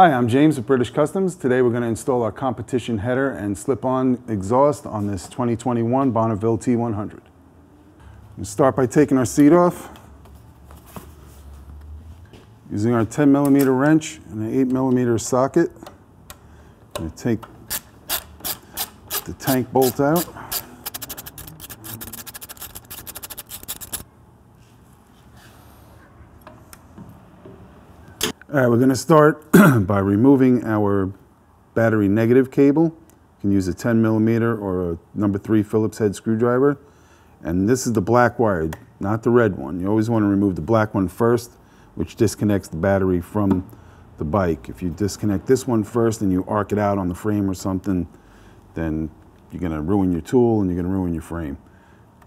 Hi, I'm James with British Customs. Today we're going to install our competition header and slip-on exhaust on this 2021 Bonneville T100. We'll start by taking our seat off. Using our 10 millimeter wrench and an 8 millimeter socket, to take the tank bolt out. All right, we're going to start by removing our battery negative cable. You can use a 10 millimeter or a number three Phillips head screwdriver. And this is the black wire, not the red one. You always want to remove the black one first, which disconnects the battery from the bike. If you disconnect this one first and you arc it out on the frame or something, then you're going to ruin your tool and you're going to ruin your frame,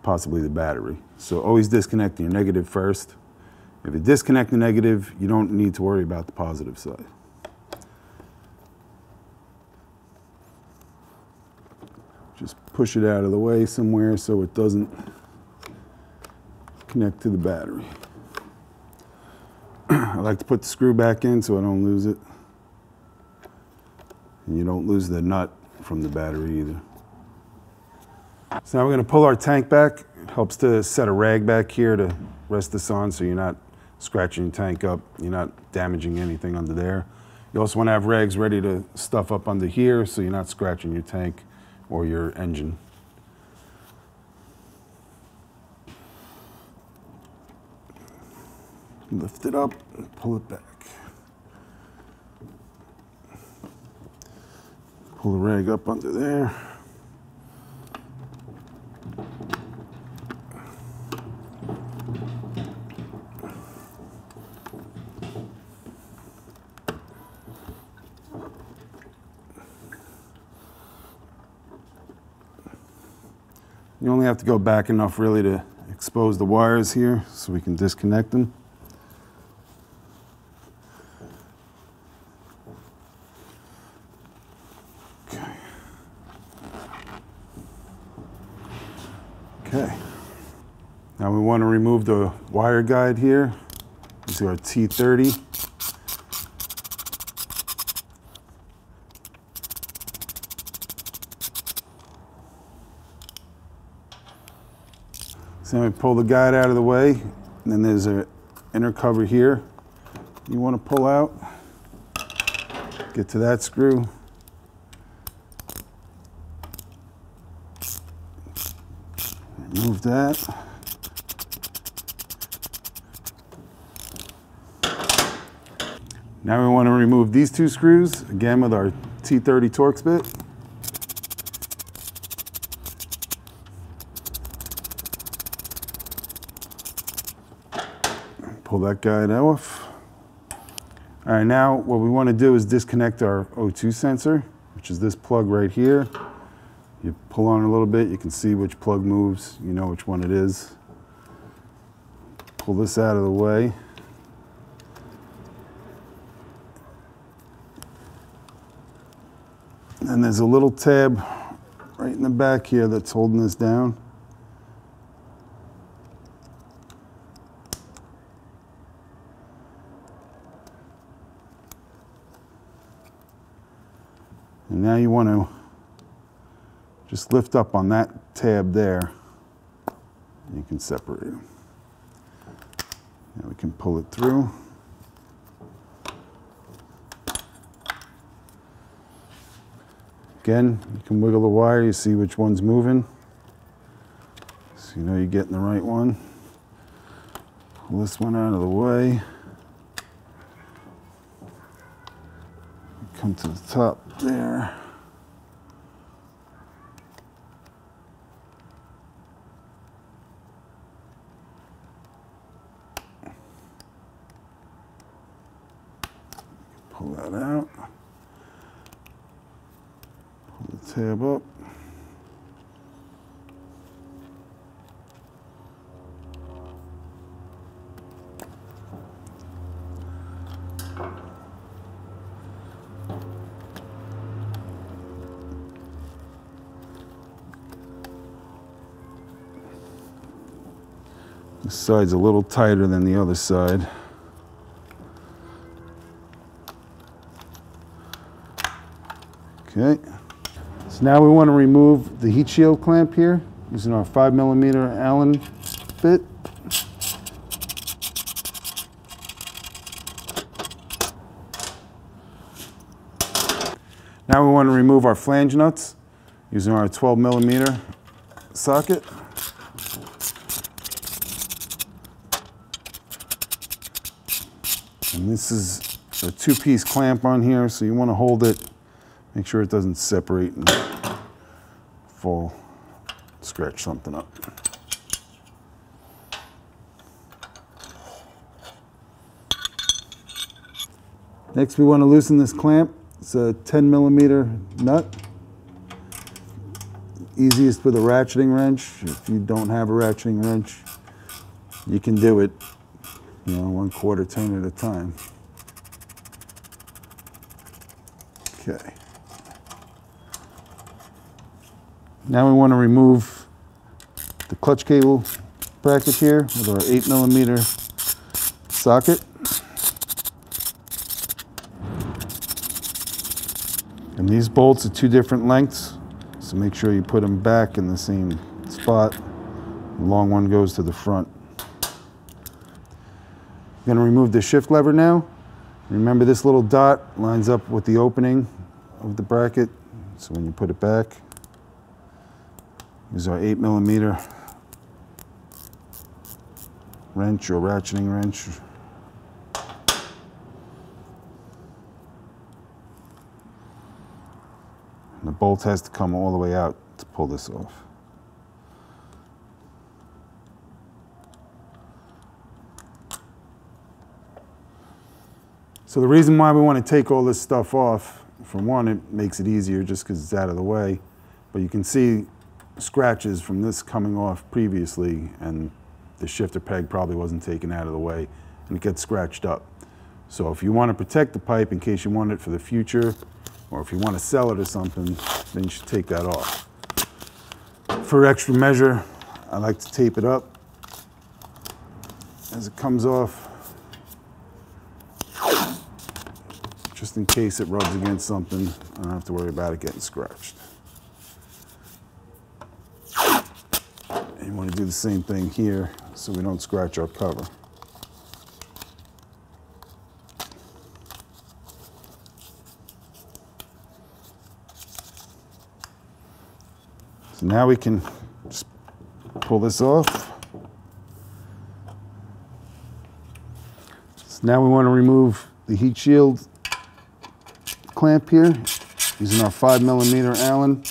possibly the battery. So always disconnect your negative first. If you disconnect the negative, you don't need to worry about the positive side. Just push it out of the way somewhere so it doesn't connect to the battery. I like to put the screw back in so I don't lose it. And you don't lose the nut from the battery either. So now we're going to pull our tank back. It helps to set a rag back here to rest this on so you're not scratching your tank up. You're not damaging anything under there. You also want to have rags ready to stuff up under here so you're not scratching your tank or your engine. Lift it up and pull it back. Pull the rag up under there. Have to go back enough really to expose the wires here so we can disconnect them. Okay. Okay. Now we want to remove the wire guide here. This is our T30. So we pull the guide out of the way, and then there's an inner cover here you want to pull out. Get to that screw. Remove that. Now we want to remove these two screws, again with our T30 Torx bit. That guide off. All right, now what we want to do is disconnect our O2 sensor, which is this plug right here. You pull on a little bit, you can see which plug moves, you know which one it is. Pull this out of the way. And there's a little tab right in the back here that's holding this down. And now you want to just lift up on that tab there. You can separate them. Now we can pull it through. Again, you can wiggle the wire, you see which one's moving. So you know you're getting the right one. Pull this one out of the way. Come to the top there. Pull that out. Pull the tab up. This side's a little tighter than the other side. Okay. So now we want to remove the heat shield clamp here using our 5 millimeter Allen bit. Now we want to remove our flange nuts using our 12 millimeter socket. And this is a two-piece clamp on here, so you want to hold it, make sure it doesn't separate and fall, scratch something up. Next, we want to loosen this clamp. It's a 10 millimeter nut. Easiest with a ratcheting wrench. If you don't have a ratcheting wrench, you can do it, you know, one quarter turn at a time. Okay. Now we want to remove the clutch cable bracket here with our 8 millimeter socket. And these bolts are two different lengths, so make sure you put them back in the same spot. The long one goes to the front. I'm going to remove the shift lever now. Remember this little dot lines up with the opening of the bracket, so when you put it back, use our 8 millimeter wrench or ratcheting wrench. And the bolt has to come all the way out to pull this off. So the reason why we want to take all this stuff off, for one, it makes it easier just because it's out of the way. But you can see scratches from this coming off previously and the shifter peg probably wasn't taken out of the way and it gets scratched up. So if you want to protect the pipe in case you want it for the future, or if you want to sell it or something, then you should take that off. For extra measure, I like to tape it up as it comes off, just in case it rubs against something, I don't have to worry about it getting scratched. You want to do the same thing here so we don't scratch our cover. So now we can just pull this off. So now we want to remove the heat shield clamp here using our five millimeter Allen.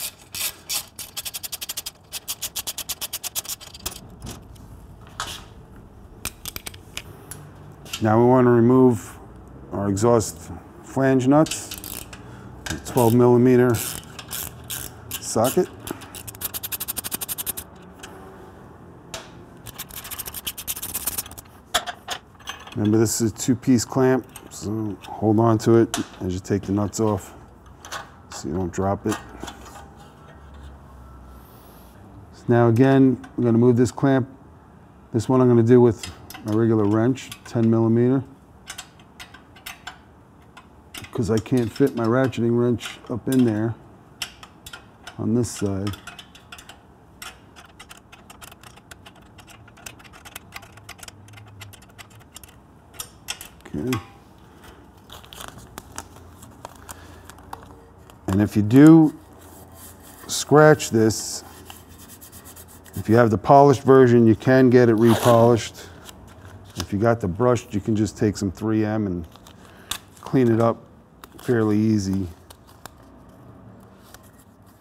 Now we want to remove our exhaust flange nuts, 12 millimeter socket. Remember this is a two-piece clamp, so hold on to it as you take the nuts off so you don't drop it. So now again, I'm gonna move this clamp. This one I'm gonna do with a regular wrench, 10 millimeter. Because I can't fit my ratcheting wrench up in there on this side. Okay. And if you do scratch this, if you have the polished version, you can get it repolished. If you got the brushed, you can just take some 3M and clean it up fairly easy.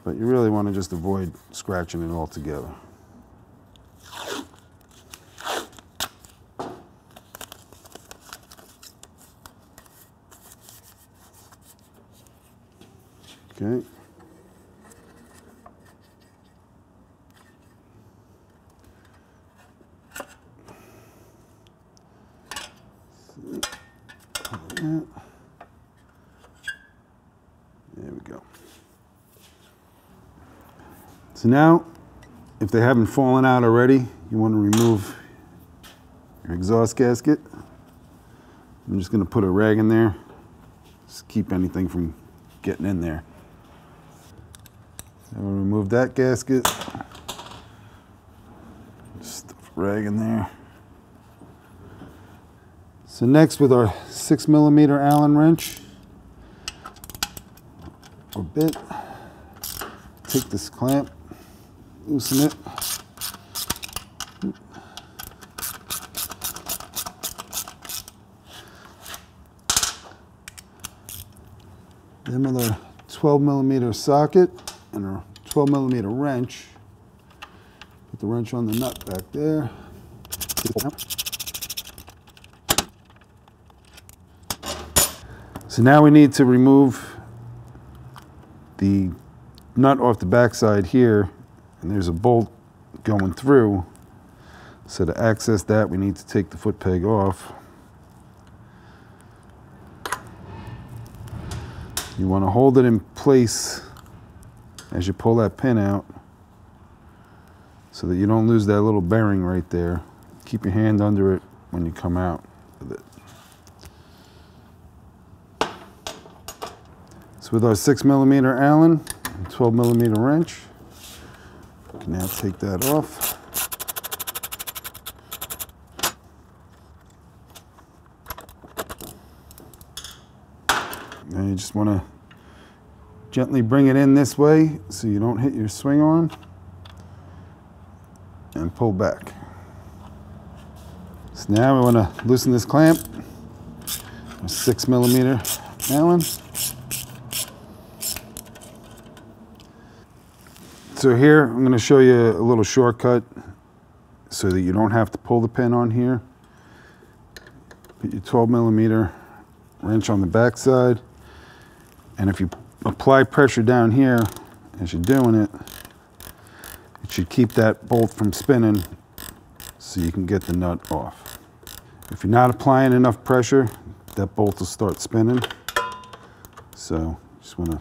But you really want to just avoid scratching it altogether. Okay. There we go. So now, if they haven't fallen out already, you want to remove your exhaust gasket. I'm just going to put a rag in there. Just keep anything from getting in there. Then we'll remove that gasket. Stuff a rag in there. So next with our six millimeter Allen wrench or bit, take this clamp, loosen it. Then with our 12 millimeter socket and a 12 millimeter wrench, put the wrench on the nut back there. So now we need to remove the nut off the backside here, and there's a bolt going through. So to access that, we need to take the foot peg off. You want to hold it in place as you pull that pin out so that you don't lose that little bearing right there. Keep your hand under it when you come out with it. So with our six millimeter Allen, 12 millimeter wrench, now take that off. And you just want to gently bring it in this way so you don't hit your swing arm and pull back. So now we want to loosen this clamp, a six millimeter Allen. So here, I'm going to show you a little shortcut so that you don't have to pull the pin on here. Put your 12 millimeter wrench on the back side. And if you apply pressure down here as you're doing it, it should keep that bolt from spinning so you can get the nut off. If you're not applying enough pressure, that bolt will start spinning. So just want to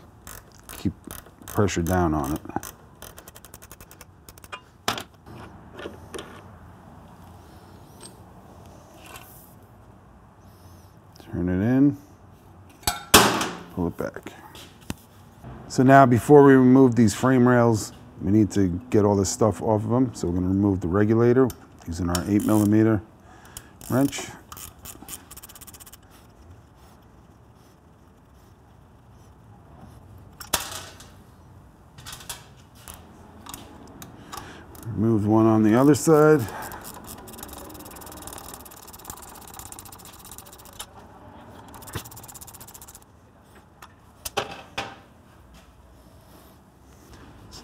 keep pressure down on it. Turn it in, pull it back. So now before we remove these frame rails, we need to get all this stuff off of them. So we're gonna remove the regulator using our eight millimeter wrench. Remove one on the other side.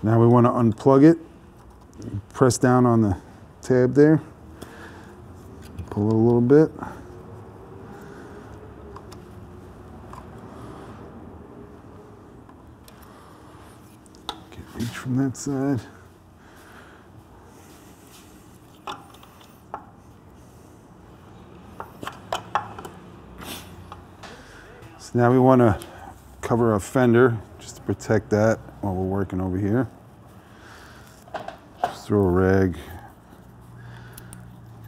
Now we want to unplug it. Press down on the tab there. Pull it a little bit. Get reach from that side. So now we want to cover our fender just to protect that while we're working over here. Just throw a rag,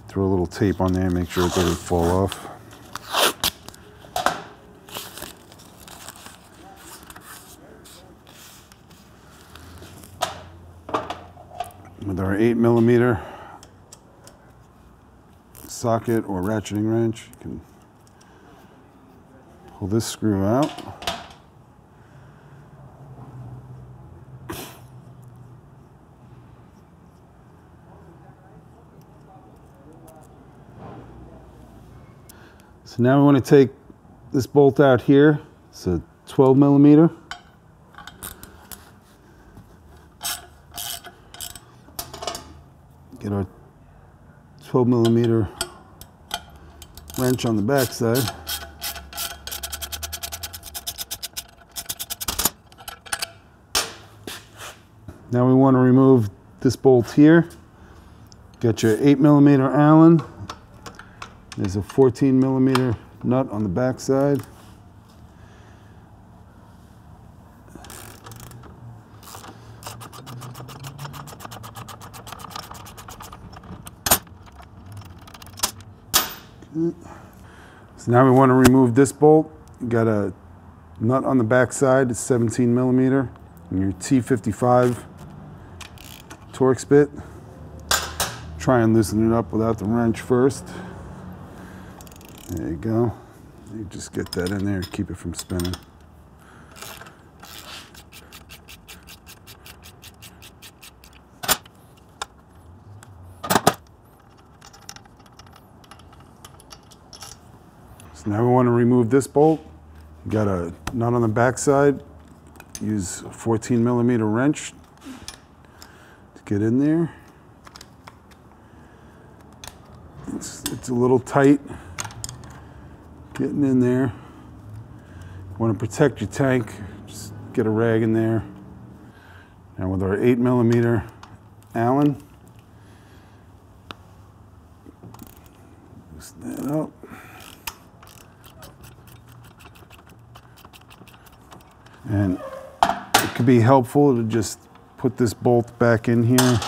throw a little tape on there, make sure it doesn't fall off. With our eight millimeter socket or ratcheting wrench, you can pull this screw out. So now we want to take this bolt out here. It's a 12 millimeter. Get our 12 millimeter wrench on the back side. Now we want to remove this bolt here. Got your 8 millimeter Allen. There's a 14 millimeter nut on the back side. So now we want to remove this bolt. Got a nut on the back side, it's 17 millimeter. and your T55 Torx bit. Try and loosen it up without the wrench first. There you go. You just get that in there, keep it from spinning. So now we want to remove this bolt. You got a nut on the back side. Use a 14 millimeter wrench to get in there. It's, it's a little tight getting in there. Want to protect your tank, just get a rag in there. Now with our 8 millimeter Allen, loosen that up. And it could be helpful to just put this bolt back in here.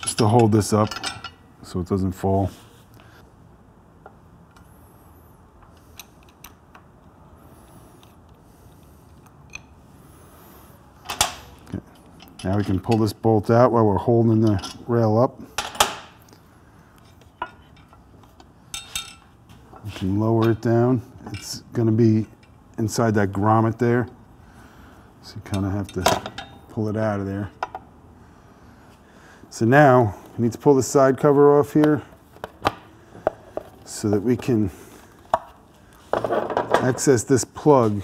Just to hold this up so it doesn't fall. Now we can pull this bolt out while we're holding the rail up. We can lower it down. It's going to be inside that grommet there. So you kind of have to pull it out of there. So now we need to pull the side cover off here so that we can access this plug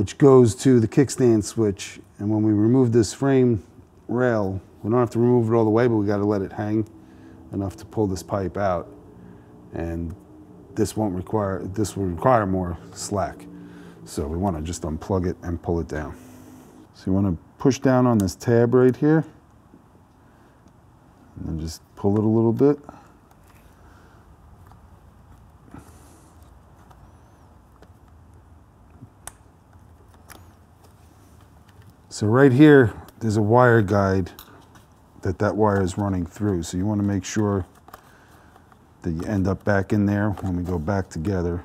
which goes to the kickstand switch. And when we remove this frame rail, we don't have to remove it all the way, but we got to let it hang enough to pull this pipe out. And this won't require, this will require more slack. So we want to just unplug it and pull it down. So you want to push down on this tab right here and then just pull it a little bit. So right here, there's a wire guide that that wire is running through. So you want to make sure that you end up back in there when we go back together.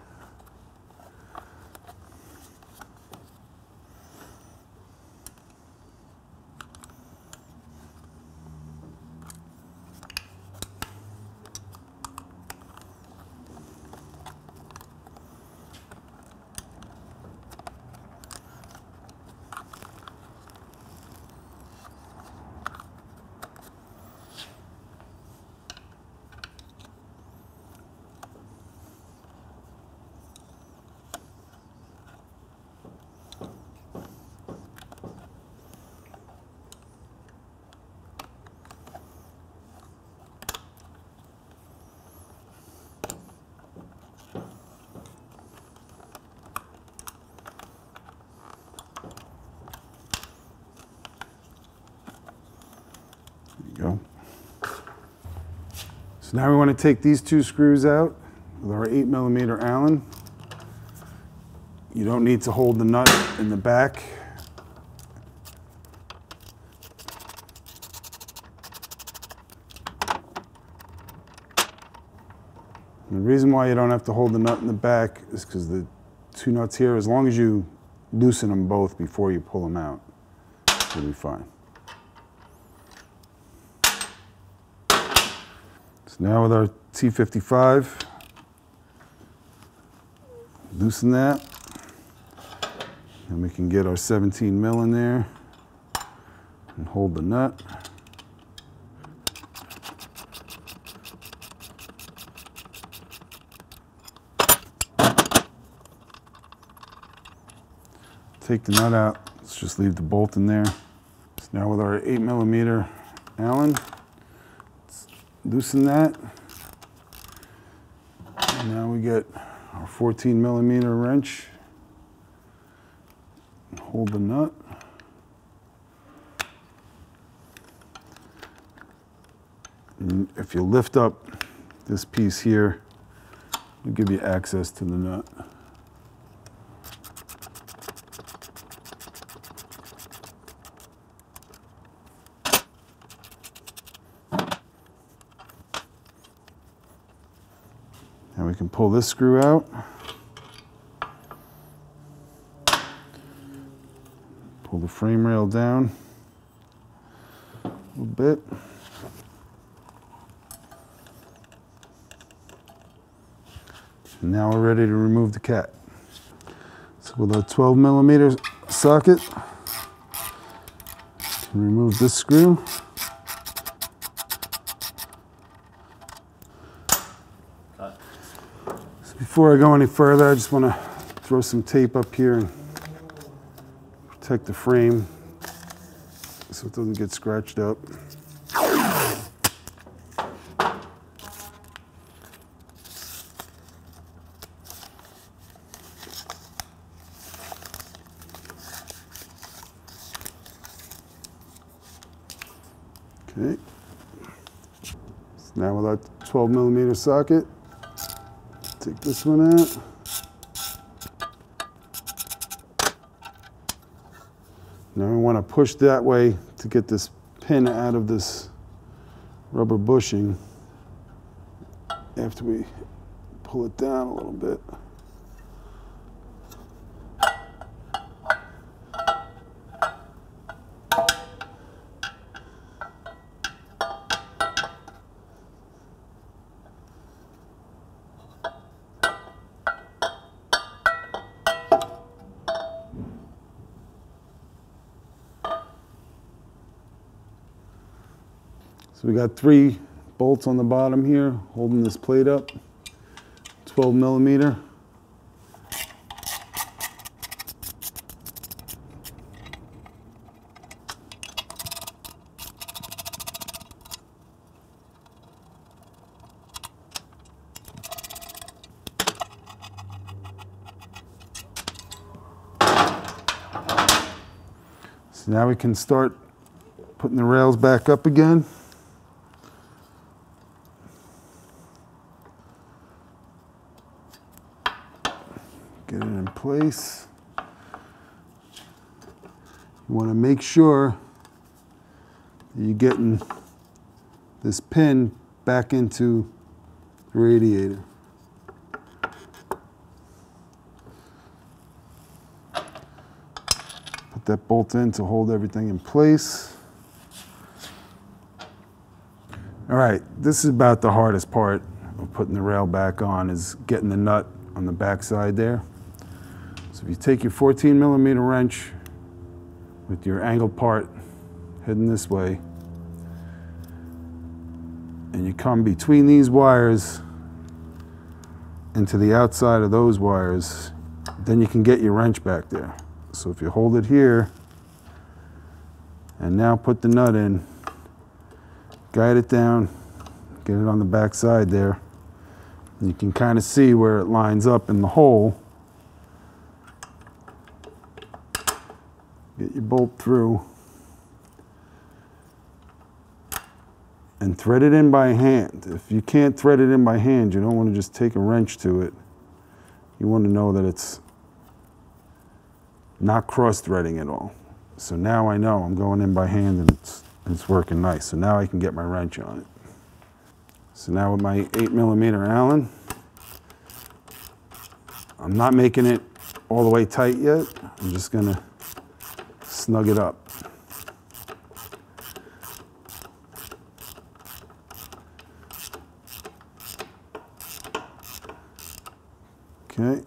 There you go. Now we want to take these two screws out with our 8 millimeter Allen. You don't need to hold the nut in the back. And the reason why you don't have to hold the nut in the back is because the two nuts here, as long as you loosen them both before you pull them out, you'll be fine. So now with our T55, loosen that. And we can get our 17 mil in there and hold the nut. Take the nut out. Let's just leave the bolt in there. So now with our 8 millimeter Allen, loosen that. And now we get our 14 millimeter wrench. Hold the nut. And if you lift up this piece here, it'll give you access to the nut. pull this screw out. Pull the frame rail down a little bit. Now we're ready to remove the cat. So with a 12 millimeter socket, remove this screw. Before I go any further, I just want to throw some tape up here and protect the frame so it doesn't get scratched up. Okay. So now with our 12 millimeter socket, take this one out. Now we want to push that way to get this pin out of this rubber bushing after we pull it down a little bit. So we got three bolts on the bottom here holding this plate up, 12 millimeter. So now we can start putting the rails back up again. Get it You want to make sure you're getting this pin back into the radiator. Put that bolt in to hold everything in place. All right, this is about the hardest part of putting the rail back on is getting the nut on the back side there. If you take your 14 millimeter wrench with your angled part heading this way, and you come between these wires into the outside of those wires, then you can get your wrench back there. So if you hold it here, and now put the nut in, guide it down, get it on the back side there, and you can kind of see where it lines up in the hole. Your bolt through. And thread it in by hand. If you can't thread it in by hand, you don't want to just take a wrench to it. You want to know that it's not cross threading at all. So now I know I'm going in by hand and it's, it's working nice. So now I can get my wrench on it. So now with my eight millimeter Allen, I'm not making it all the way tight yet. I'm just gonna snug it up. Okay.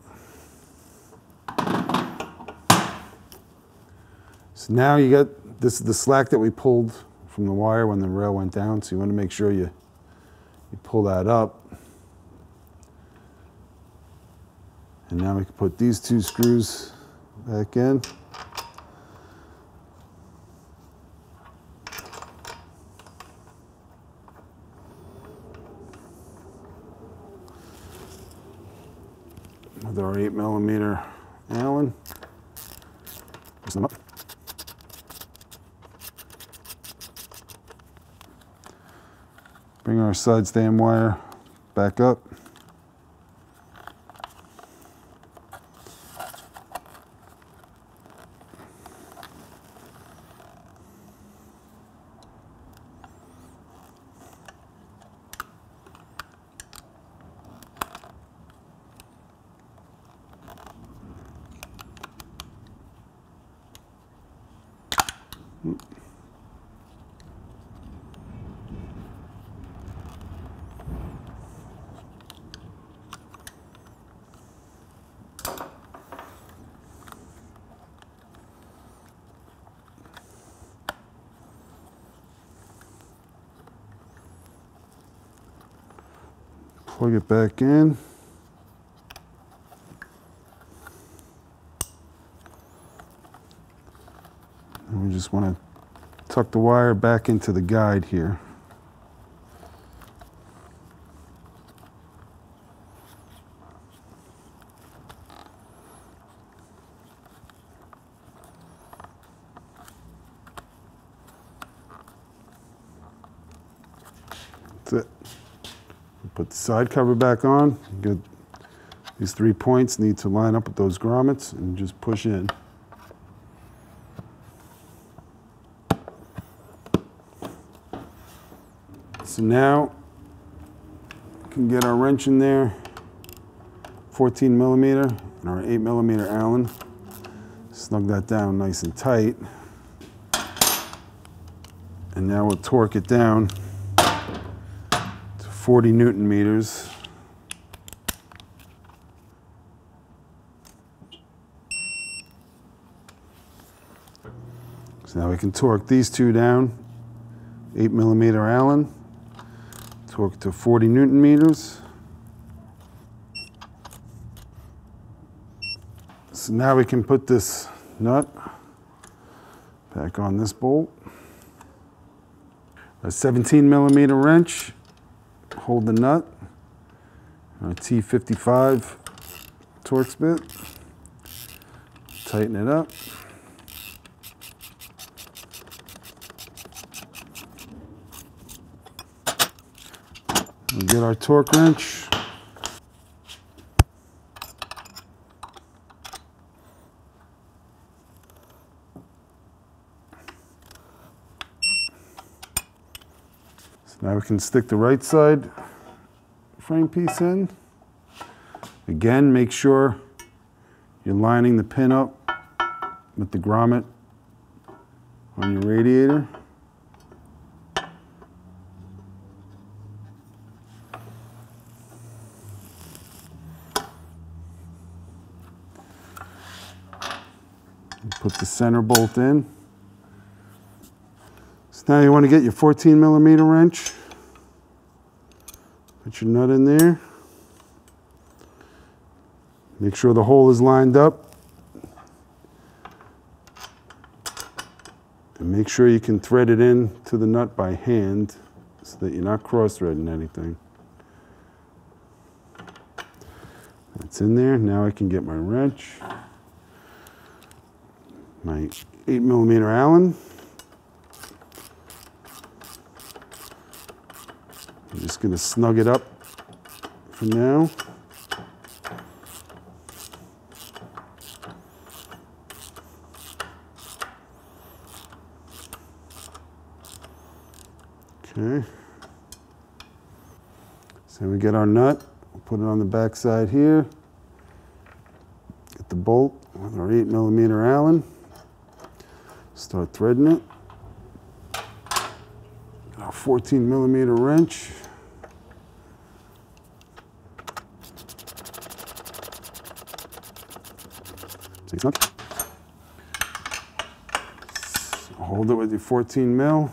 So now you got, this is the slack that we pulled from the wire when the rail went down. So you want to make sure you, you pull that up. And now we can put these two screws back in. With our eight millimeter Allen. Push them up. Bring our side stand wire back up. Back in. And we just want to tuck the wire back into the guide here. That's it. Put the side cover back on. Good. These three points need to line up with those grommets and just push in. So now we can get our wrench in there, 14 millimeter and our 8 millimeter Allen. Snug that down nice and tight. And now we'll torque it down 40 newton meters. So now we can torque these two down, 8 millimeter Allen, torque to 40 newton meters. So now we can put this nut back on this bolt. A 17 millimeter wrench, hold the nut. A T55 Torx bit, tighten it up. We get our torque wrench. Now we can stick the right side frame piece in. Again, make sure you're lining the pin up with the grommet on your radiator. Put the center bolt in. Now you want to get your 14 millimeter wrench. Put your nut in there. Make sure the hole is lined up. And make sure you can thread it in to the nut by hand so that you're not cross-threading anything. That's in there. Now I can get my wrench my 8 millimeter Allen. Just going to snug it up for now. Okay. So we get our nut, we'll put it on the back side here. Get the bolt with our 8 millimeter Allen. Start threading it. Our 14 millimeter wrench. Snug. Hold it with your 14 mil.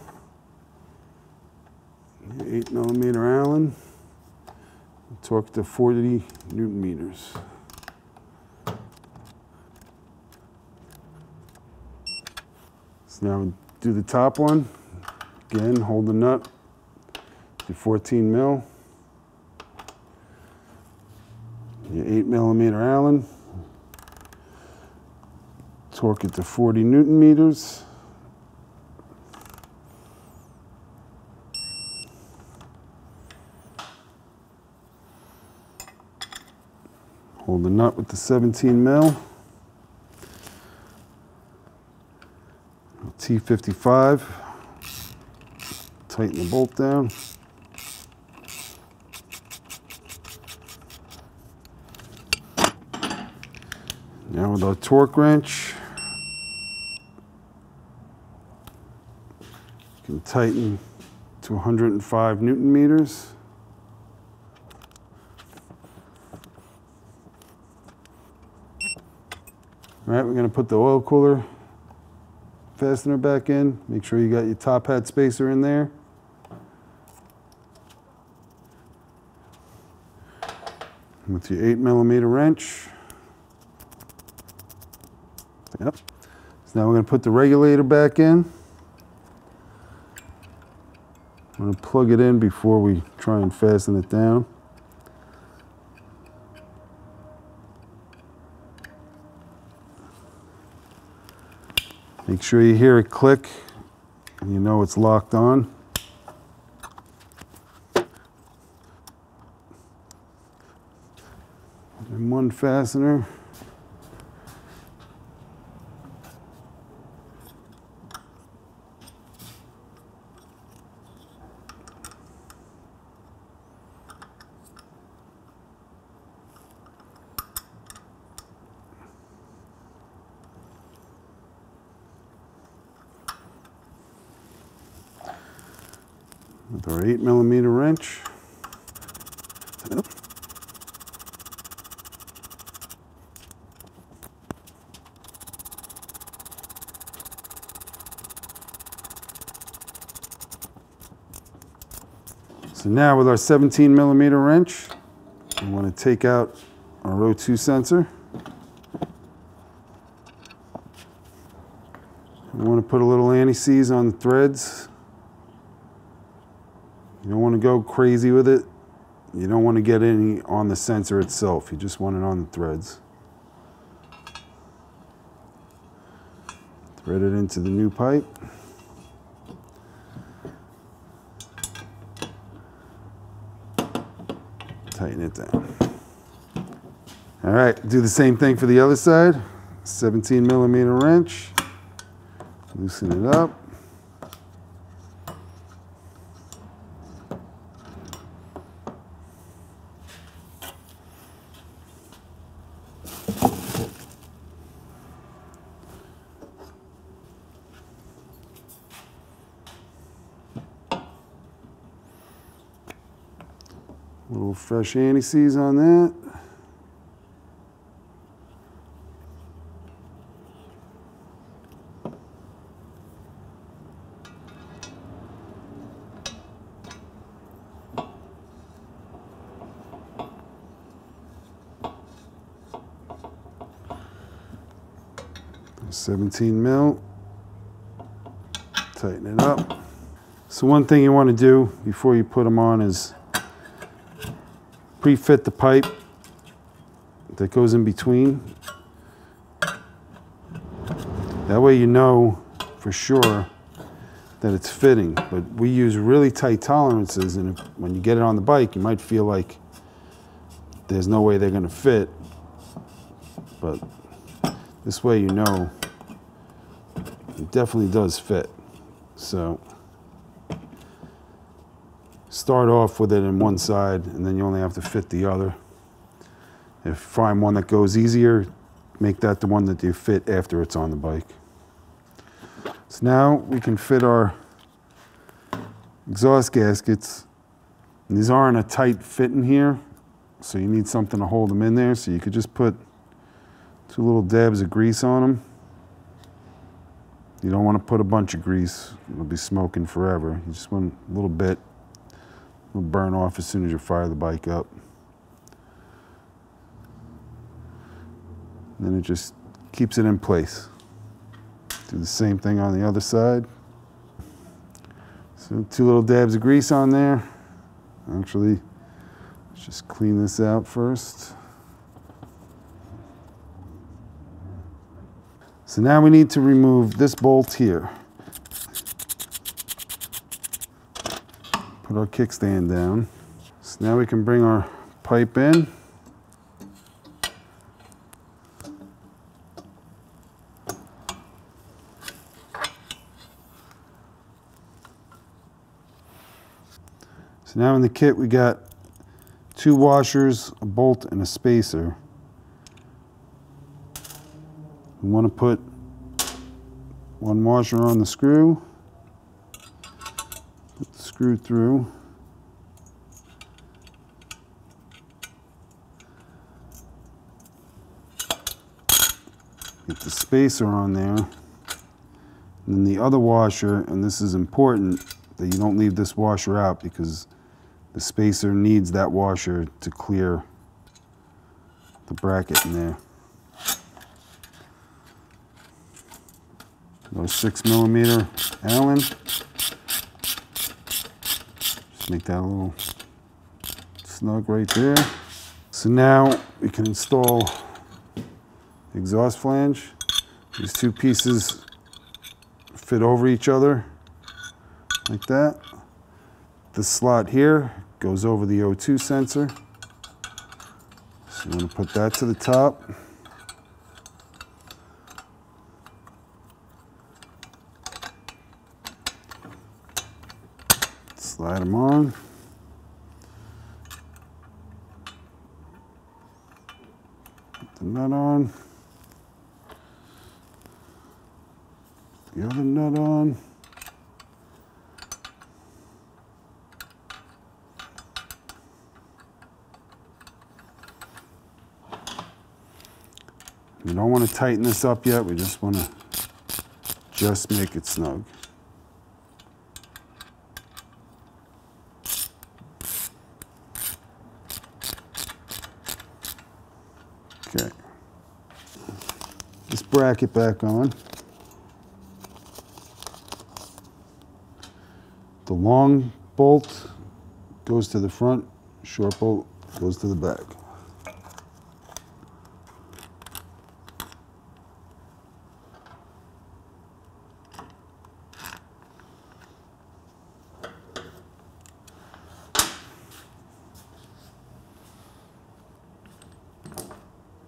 8 millimeter Allen. Torque to 40 newton meters. So now do the top one. Again, hold the nut. Do 14 mil. Your 8 millimeter Allen. Torque it to 40 newton meters. Hold the nut with the 17 mil. T55. Tighten the bolt down. Now with our torque wrench, can tighten to 105 newton meters. All right, we're going to put the oil cooler fastener back in. Make sure you got your top hat spacer in there. with your eight millimeter wrench. Yep. So now we're to put the regulator back in. I'm going to plug it in before we try and fasten it down. Make sure you hear it click and you know it's locked on. And one fastener. with our 8 millimeter wrench. So now with our 17 millimeter wrench, we want to take out our O2 sensor. We want to put a little anti-seize on the threads you don't want to go crazy with it. You don't want to get any on the sensor itself. You just want it on the threads. Thread it into the new pipe. It down. All right, do the same thing for the other side. 17 millimeter wrench. Loosen it up. little fresh anti-seize on that. Seventeen mil. Tighten it up. So one thing you want to do before you put them on is pre-fit the pipe that goes in between. That way you know for sure that it's fitting. But we use really tight tolerances and if, when you get it on the bike, you might feel like there's no way they're gonna fit. But this way you know it definitely does fit. So start off with it in one side and then you only have to fit the other. If find one that goes easier, make that the one that you fit after it's on the bike. So now we can fit our exhaust gaskets. And these aren't a tight fit in here, so you need something to hold them in there. So you could just put two little dabs of grease on them. You don't want to put a bunch of grease. It'll be smoking forever. You just want a little bit will burn off as soon as you fire the bike up. And then it just keeps it in place. Do the same thing on the other side. So two little dabs of grease on there. Actually, let's just clean this out first. So now we need to remove this bolt here. Put our kickstand down. So now we can bring our pipe in. So now in the kit we got two washers, a bolt, and a spacer. We want to put one washer on the screw screwed through. Get the spacer on there. And then the other washer, and this is important that you don't leave this washer out because the spacer needs that washer to clear the bracket in there. Go six millimeter Allen. Make that a little snug right there. So now we can install the exhaust flange. These two pieces fit over each other like that. This slot here goes over the O2 sensor. So I'm to put that to the top. Slide them on. Put the nut on. The other nut on. We don't want to tighten this up yet. We just want to just make it snug. Okay. This bracket back on. The long bolt goes to the front, short bolt goes to the back.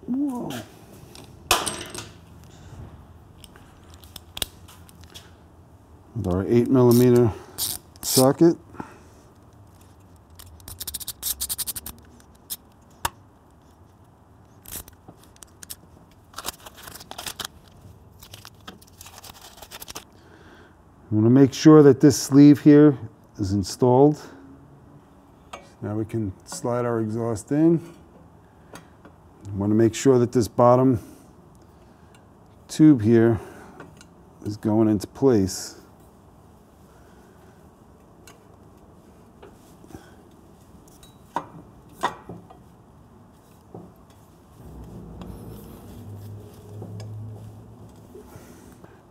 Whoa. With our eight millimeter socket. We want to make sure that this sleeve here is installed. Now we can slide our exhaust in. I Want to make sure that this bottom tube here is going into place.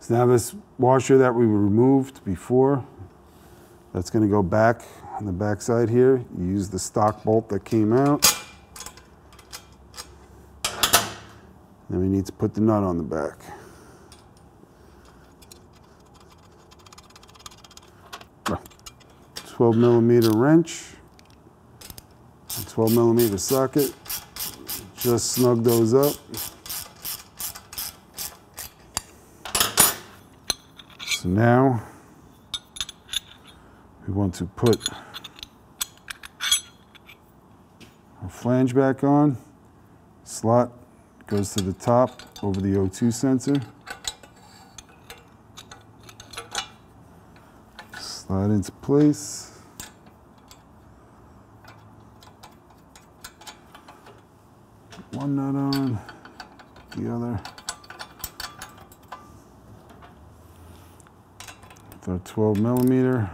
So now this washer that we removed before, that's going to go back on the back side here. You use the stock bolt that came out. Then we need to put the nut on the back. Twelve millimeter wrench, 12 millimeter socket. Just snug those up. So now we want to put our flange back on, slot goes to the top over the O2 sensor. Slide into place. One nut on, the other. With our 12 millimeter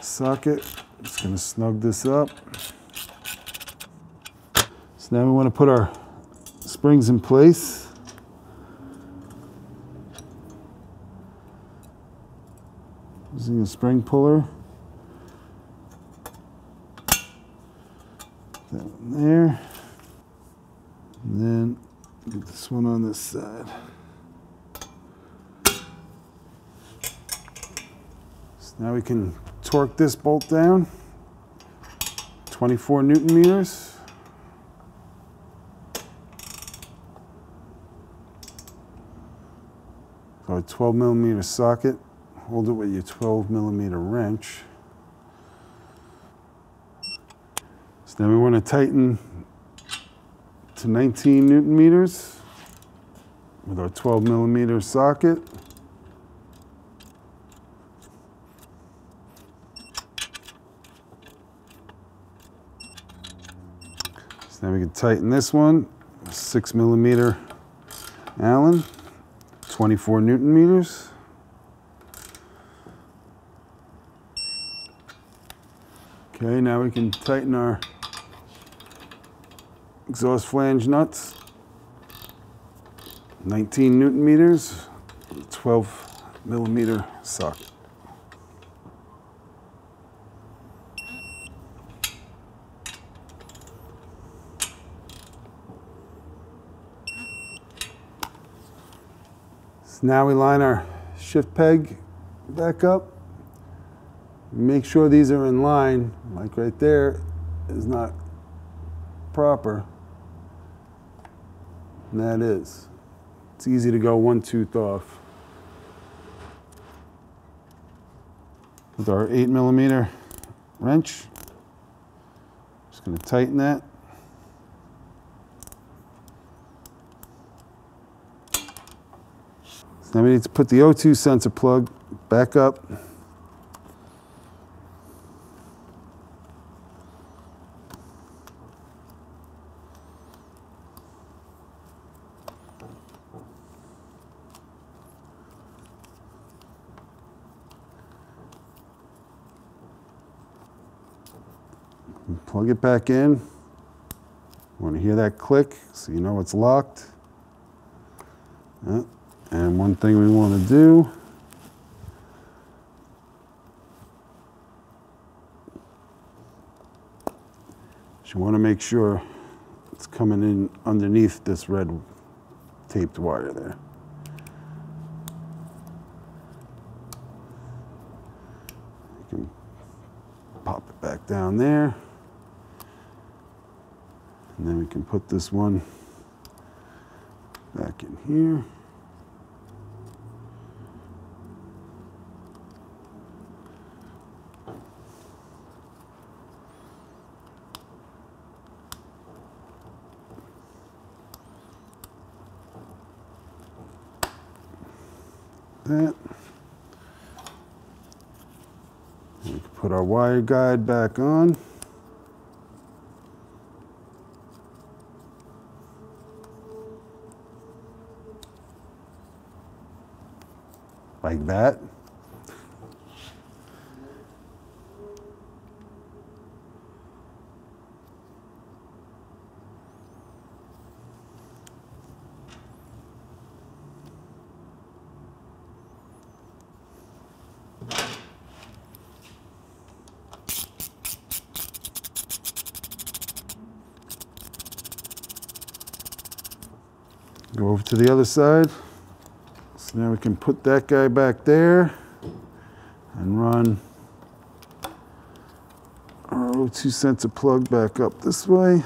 socket, just gonna snug this up. So now we want to put our springs in place. Using a spring puller. That one there. And then get this one on this side. Now we can torque this bolt down. 24 newton meters. So a 12 millimeter socket, hold it with your 12 millimeter wrench. So then we want to tighten to 19 newton meters with our 12 millimeter socket. Now we can tighten this one, six millimeter Allen. 24 newton meters. Okay, now we can tighten our exhaust flange nuts, 19 newton meters, 12 millimeter socket. Now we line our shift peg back up. Make sure these are in line, like right there is not proper. And that is. It's easy to go one tooth off. With our eight millimeter wrench, just gonna tighten that. Now we need to put the O2 sensor plug back up. Plug it back in. Want to hear that click so you know it's locked. Uh, And one thing we want to do is you want to make sure it's coming in underneath this red taped wire there. You can pop it back down there. And then we can put this one back in here. That. We can put our wire guide back on. like that. Go over to the other side. So now we can put that guy back there and run our O2 sensor plug back up this way.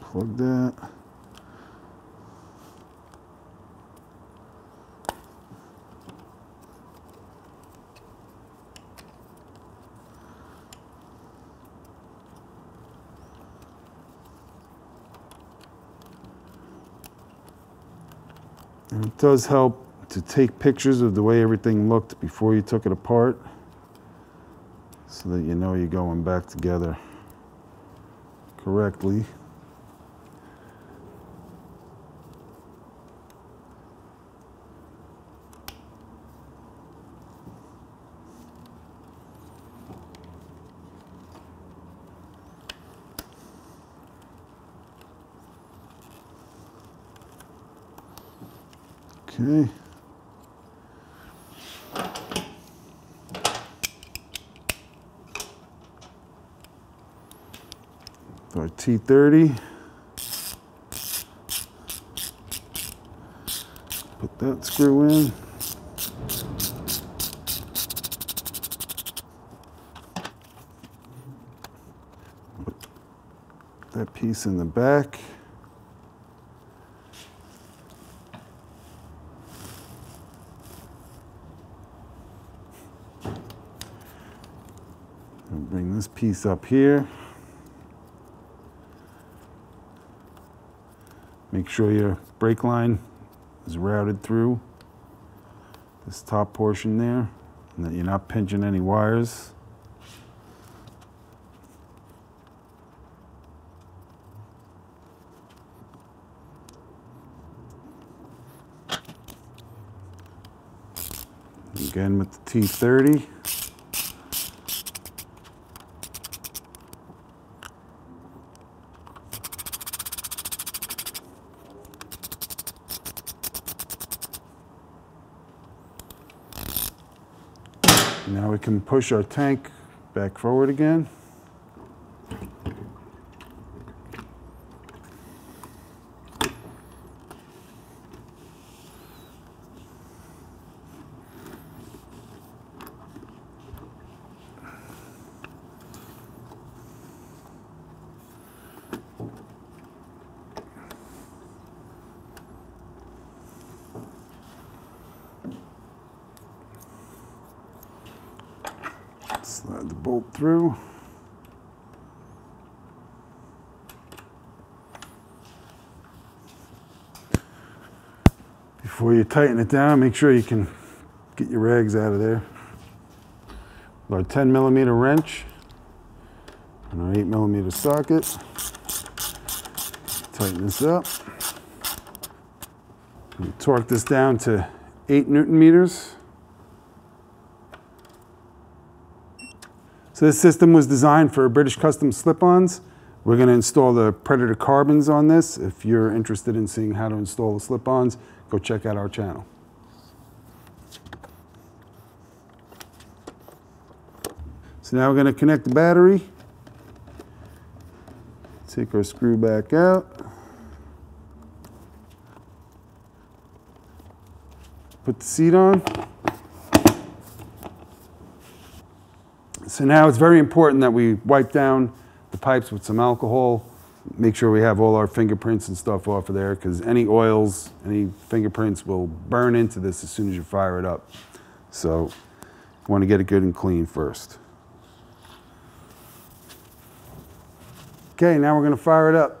Plug that. And it does help to take pictures of the way everything looked before you took it apart so that you know you're going back together correctly. Okay. T30. Put that screw in. Put that piece in the back. piece up here. Sure your brake line is routed through this top portion there and that you're not pinching any wires. Again with the T30. Now we can push our tank back forward again. Slide the bolt through. Before you tighten it down, make sure you can get your rags out of there. With our 10 millimeter wrench and our 8 millimeter socket. Tighten this up. And torque this down to 8 newton meters. So this system was designed for British Custom slip-ons. We're going to install the Predator carbons on this. If you're interested in seeing how to install the slip-ons, go check out our channel. So now we're going to connect the battery. Take our screw back out. Put the seat on. So now it's very important that we wipe down the pipes with some alcohol. Make sure we have all our fingerprints and stuff off of there because any oils, any fingerprints will burn into this as soon as you fire it up. So you want to get it good and clean first. Okay, now we're going to fire it up.